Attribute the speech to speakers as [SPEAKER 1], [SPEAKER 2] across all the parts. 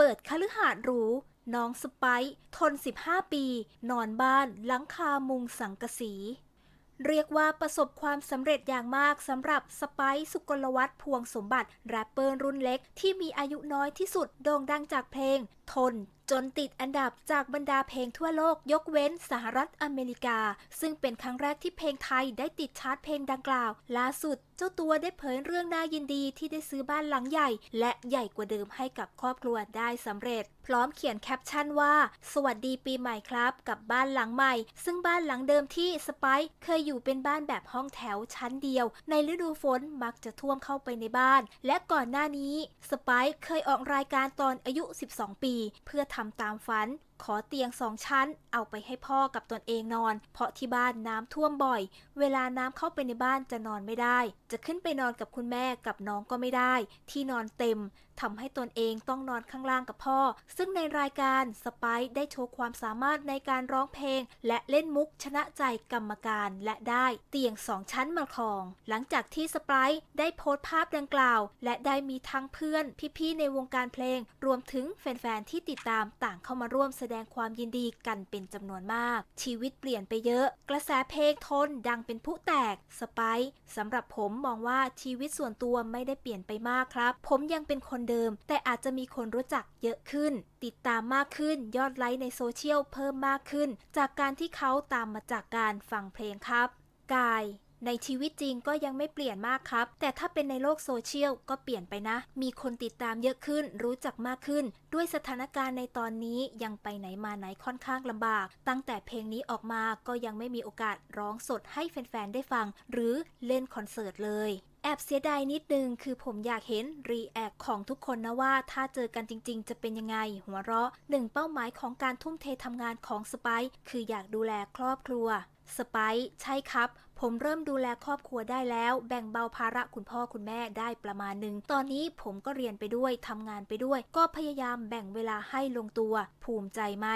[SPEAKER 1] เปิดคฤหาสน์หรู น้องสไปทน 15 ปี นอนบ้านหลังคามุงสังกะสี เรียกว่าประสบความสำเร็จอย่างมากสำหรับสไปสุกลวัฒน์พวงสมบัติแรปเปอร์รุ่นเล็กที่มีอายุน้อยที่สุดโด่งดังจากเพลง ทน จนติดอันดับจากบรรดาเพลงทั่วโลกยกเว้นสหรัฐอเมริกา ซึ่งเป็นครั้งแรกที่เพลงไทยได้ติดชาร์ตเพลงดังกล่าว ล่าสุดเจ้าตัวได้เผยเรื่องน่ายินดีที่ได้ซื้อบ้านหลังใหญ่ และใหญ่กว่าเดิมให้กับครอบครัวได้สำเร็จ พร้อมเขียนแคปชั่นว่า สวัสดีปีใหม่ครับ กับบ้านหลังใหม่ ซึ่งบ้านหลังเดิมที่สไปซ์เคยอยู่เป็นบ้านแบบห้องแถวชั้นเดียว ในฤดูฝนมักจะท่วมเข้าไปในบ้าน และก่อนหน้านี้สไปซ์เคยออกรายการตอนอายุ 12 ปี เพื่อททำตามฝัน ขอเตียงสองชั้น เอาไปให้พ่อกับตนเองนอน เพราะที่บ้านน้ำท่วมบ่อย เวลาน้ำเข้าไปในบ้านจะนอนไม่ได้ จะขึ้นไปนอนกับคุณแม่กับน้องก็ไม่ได้ ที่นอนเต็มทำให้ตนเองต้องนอนข้างล่างกับพ่อ ซึ่งในรายการสไปซ์ได้โชว์ความสามารถในการร้องเพลง และเล่นมุกชนะใจกรรมการและได้เตียงสองชั้นมาครอง หลังจากที่สไปซ์ได้โพสต์ภาพดังกล่าว และได้มีทั้งเพื่อน พี่ๆในวงการเพลง รวมถึงแฟนๆที่ติดตามต่างเข้ามาร่วมแสดงความยินดีกันเป็นจำนวนมาก ชีวิตเปลี่ยนไปเยอะ กระแสเพลงทนดังเป็นผู้แตกสไปร์ทสำหรับผมมองว่าชีวิตส่วนตัวไม่ได้เปลี่ยนไปมากครับ ผมยังเป็นคนเดิม แต่อาจจะมีคนรู้จักเยอะขึ้น ติดตามมากขึ้นยอดไลค์ในโซเชียลเพิ่มมากขึ้น จากการที่เขาตามมาจากการฟังเพลงครับ กาย ในชีวิตจริงก็ยังไม่เปลี่ยนมากครับ แต่ถ้าเป็นในโลกโซเชียลก็เปลี่ยนไปนะ มีคนติดตามเยอะขึ้น รู้จักมากขึ้น ด้วยสถานการณ์ในตอนนี้ยังไปไหนมาไหนค่อนข้างลำบาก ตั้งแต่เพลงนี้ออกมาก็ยังไม่มีโอกาสร้องสดให้แฟนๆ ได้ฟัง หรือเล่นคอนเสิร์ตเลยแอบเสียดายนิดนึงคือผมอยากเห็น react ของทุกคนนะว่าถ้าเจอกันจริงๆ จะเป็นยังไง หัวเราะหนึ่งเป้าหมายของการทุ่มเททำงานของสไปร์ทคืออยากดูแลครอบครัว สไปร์ทใช่ครับ ผมเริ่มดูแลครอบครัวได้แล้ว แบ่งเบาภาระคุณพ่อคุณแม่ได้ประมาณหนึ่ง ตอนนี้ผมก็เรียนไปด้วยทำงานไปด้วย ก็พยายามแบ่งเวลาให้ลงตัว ภูมิใจไหม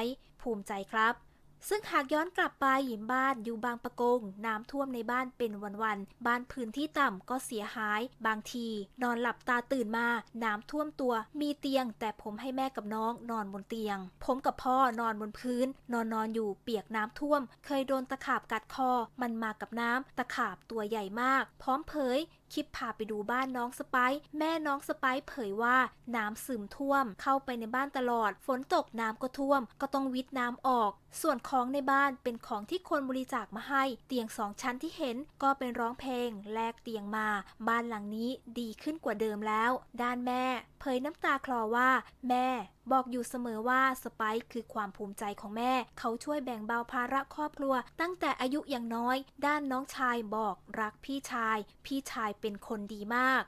[SPEAKER 1] ภูมิใจครับ ซึ่งหากย้อนกลับไปบ้านอยู่บางปะกง น้ำท่วมในบ้านเป็นวันๆ บ้านพื้นที่ต่ำก็เสียหาย บางที นอนหลับตาตื่นมา น้ำท่วมตัว มีเตียง แต่ผมให้แม่กับน้องนอนบนเตียง ผมกับพ่อนอนบนพื้น นอนนอนอยู่เปียกน้ำท่วม เคยโดนตะขาบกัดคอ มันมากับน้ำตะขาบตัวใหญ่มาก พร้อมเผยคลิปพาไปดูบ้านน้องสไปซ์แม่น้องสไปซ์เผยว่าน้ำซึมท่วม เข้าไปในบ้านตลอด ฝนตกน้ำก็ท่วม ก็ต้องวิทน้ำออก ส่วนขของในบ้านเป็นของที่คนบริจาคมาให้ เตียงสองชั้นที่เห็นก็เป็นร้องเพลงแลกเตียงมา บ้านหลังนี้ดีขึ้นกว่าเดิมแล้ว ด้านแม่ เผยน้ำตาคลอว่า แม่บอกอยู่เสมอว่าสไปซ์คือความภูมิใจของแม่ เขาช่วยแบ่งเบาภาระครอบครัว ตั้งแต่อายุยังน้อย ด้านน้องชายบอกรักพี่ชาย พี่ชายเป็นคนดีมาก